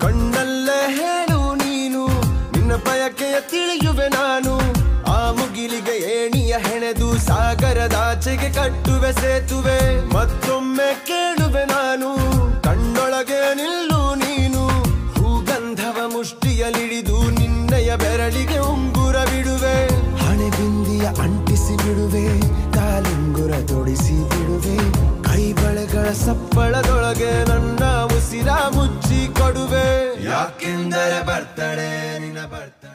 ಕಣ್ಣಲ್ಲೇ ಹೇಳು ನೀನು, ನಿನ್ನ ಬಯಕೆಯ ತಿಳಿಯುವೆ ನಾನು. ಆ ಮುಗಿಲಿಗೆ ಏಣಿಯ ಹೆಣೆದು ಸಾಗರದಾಚೆಗೆ ಕಟ್ಟುವೆ, ಸೇತುವೆ. ಮತ್ತೊಮ್ಮೆ ಕೇಳುವೆ ನಾನು, ಕಣ್ಣೊಳಗೆ ನಿಲ್ಲು ನೀನು. ಹೂಗಂಧವ ಮುಷ್ಟಿಯಲಿಡಿದು ನಿನ್ನೆಯ ಬೆರಳಿಗೆ ಉಂಗುರ ಬಿಡುವೆ ಹಣೆಬಿಂದಿಯ ಅಂಟಿಸಿ ಬಿಡುವೆ, ಕಾಲುಂಗುರ ತೊಡಿಸಿ ಬಿಡುವೆ. ಕೈ ಬಳೆಗಳ ಸಪ್ಪಳದೊಳಗೆ ನನ್ನ ಯಾಕೆಂದರೆ ಬರ್ತಡೆ ನಿನ್ನ ಬರ್ತ